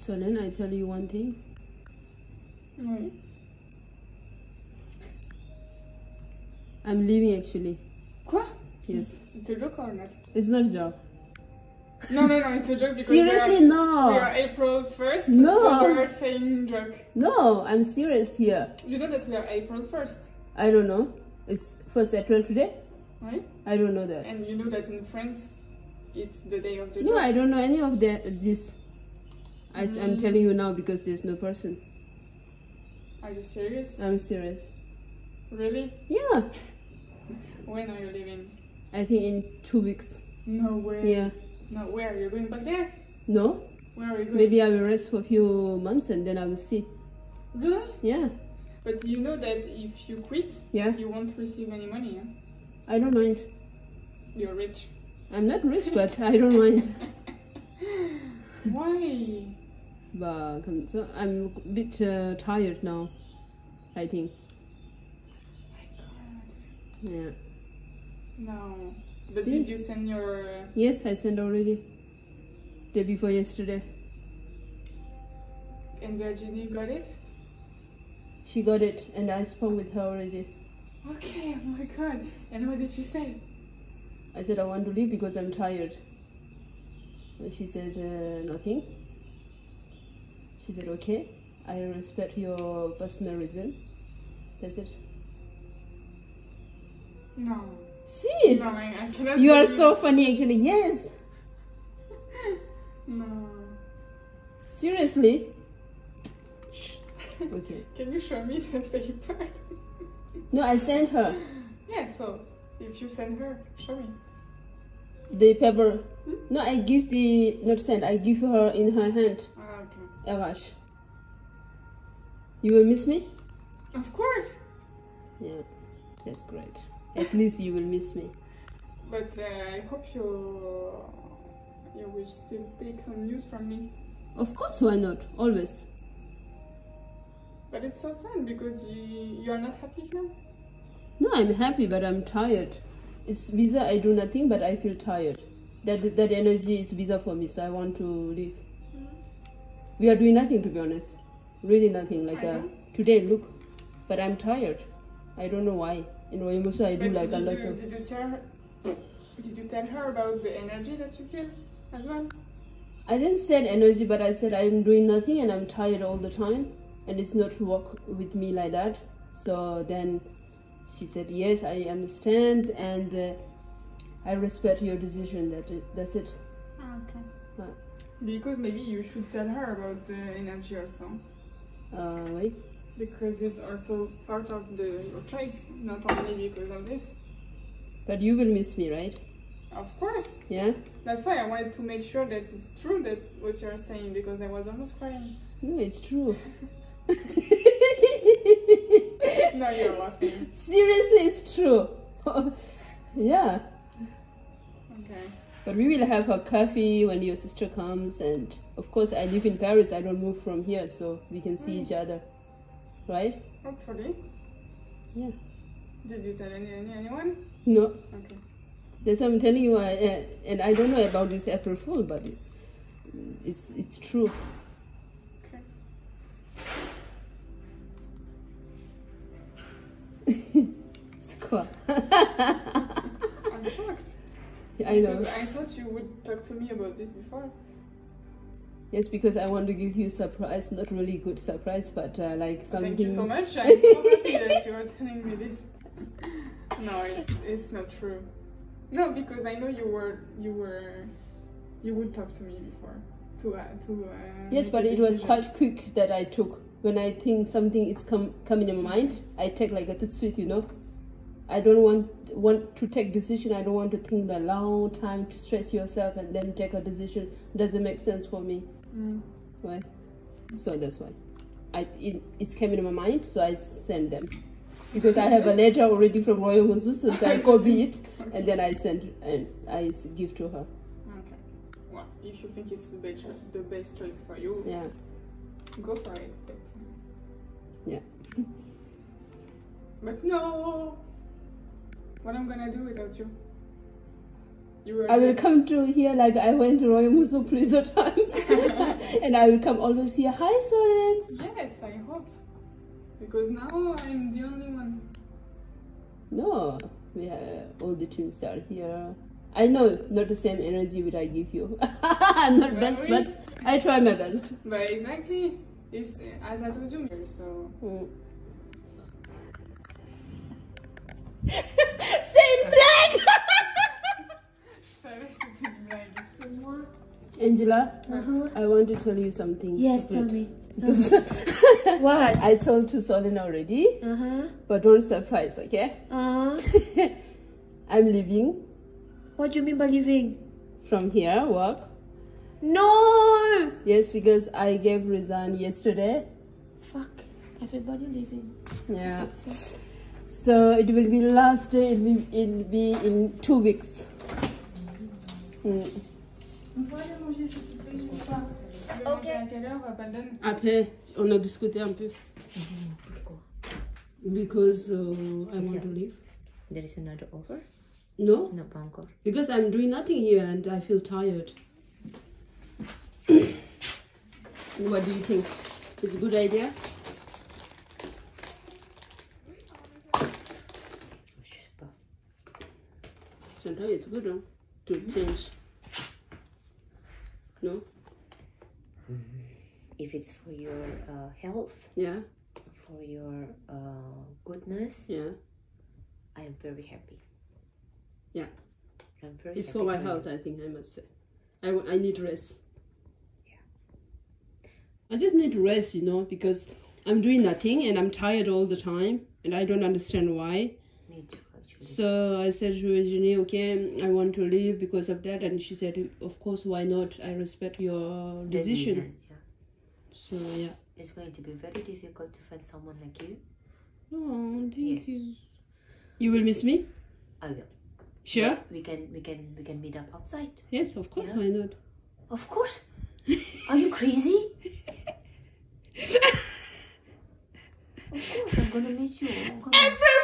So then I tell you one thing. Oui. I'm leaving actually. Quoi? Yes. It's a joke or not? It's not a joke. No, no, no, it's a joke because we Seriously, are, we no. are April 1st, No. so we're saying joke. No, I'm serious here. You know that we are April 1st, I don't know. It's first April today. right? I don't know that. And you know that in France, it's the day of the No, I don't know any of that. This. I, Mm. telling you now because there's no person. Are you serious? I'm serious. Really? Yeah. When are you leaving? I think in two weeks. No way. Yeah. No, where? are You're going back there? No. Where are you going? Maybe I will rest for a few months and then I will see. Really? Yeah. But you know that if you quit, Yeah. you won't receive any money. Huh? I don't mind. You're rich. I'm not rich, but I don't mind. Why? But so I'm a bit uh, tired now. I think. My Yeah. No. But See? did you send your? Yes, I sent already. Day before yesterday. And Virginie got it? She got it, and I spoke with her already. Okay. Oh my God. And what did she say? I said I want to leave because I'm tired. And she said uh, nothing. She said okay. I respect your personal reason. That's it. No. See, No, I, I cannot. you are so funny. Actually, yes. No. Seriously. Okay. Can you show me the paper? No, I sent her yeah. So if you send her, show me. the paper. Hmm? No, I give the not send. I give her in her hand. Ah, okay. You will miss me? Of course. Yeah, that's great. At least you will miss me. But uh, I hope you you will still take some news from me. Of course, why not? Always. But it's so sad because you you are not happy here. No, I'm happy, but I'm tired. It's visa. I do nothing, but I feel tired. That that energy is visa for me, so I want to leave. We are doing nothing, to be honest. Really nothing. Like uh, today, look. But I'm tired. I don't know why. In Royamusa, I do But like a lot you of. did you tell her did you tell her about the energy that you feel as well? I didn't say energy, but I said I'm doing nothing and I'm tired all the time, and it's not work with me like that. So then she said, "Yes, I understand, and uh, I respect your decision. That it, that's it." okay. Right. Because maybe you should tell her about the energy also. Uh, wait. Because it's also part of the your choice, not only because of this. But you will miss me, right? Of course. Yeah. That's why I wanted to make sure that it's true that what you're saying because I was almost crying. No, it's true. Now you're laughing. Seriously, it's true. yeah. Okay. But we will have a coffee when your sister comes, and of course, I live in Paris. I don't move from here, so we can see each other, right? Hopefully. Yeah. Did you tell any, any anyone? No, Okay. that's what I'm telling you, uh, uh, and I don't know about this April Fool, but it, it's it's true. Okay. Quoi? I'm shocked. I know. Because I thought you would talk to me about this before. Yes, because I want to give you surprise. Not really good surprise, but uh, like something. Thank you so much. I'm so happy that you are telling me this. No, it's it's not true. No, because I know you were you were you would talk to me before to uh, to. Uh, Yes, but it was quite quick that I took. When I think something is come coming in my mind, I take like a tut sweet, you know. I don't want want to take decision. I don't want to think a long time to stress yourself and then take a decision. Doesn't make sense for me. Mm. Why? So that's why. I it, it's came in my mind, so I send them. Because I have a letter already from Royal Mususu, so I copy it and then I send and i give to her. Okay. Well, if you think it's the best the best choice for you, Yeah. go for it. But, Yeah. but no. What I'm gonna do without you? You were. I will come to here like I went to Royal Musu please time. and I will come always here. Hi, Soren. Yes, I hope. Because now I'm the only one. No, we are, all the teams are here. I know not the same energy which I give you. I'm not Well, best, we- but I try my best. But exactly, it's as I told you, so. Mm. Angela, Uh-huh. I want to tell you something. Yes, secret. tell me. Because What? I told to Solin already, Uh-huh. but don't surprise, okay? Uh-huh. I'm leaving What do you mean by leaving? from here, work. No! Yes, because I gave resign yesterday. Fuck. Everybody leaving. Yeah. So it will be last day. It will, it will be in two weeks. Mm. Ok. À quelle heure, Abandon Après, on a discuté un peu. Pourquoi. Because uh, I want to leave. There is another offer? No, Non, pas encore. because I'm doing nothing here and I feel tired. what do you think? It's a good idea? Je sais pas. Sometimes it's good huh, to change. No? If it's for your uh, health, Yeah, for your uh, goodness, yeah. I am very happy. Yeah. I'm very It's for my health, I think I must say. I, w- I need rest. Yeah. I just need rest, you know, because I'm doing nothing and I'm tired all the time and I don't understand why. Me too. So I said to Virginie, okay, I want to leave because of that. And she said, of course, why not? I respect your decision. Yeah. So, yeah. It's going to be very difficult to find someone like you. Oh, thank yes. you. You will miss me? I will. Sure? But We can we can we can meet up outside. Yes, of course, Yeah. why not? Of course. Are you crazy? of course, I'm gonna miss you. Come on.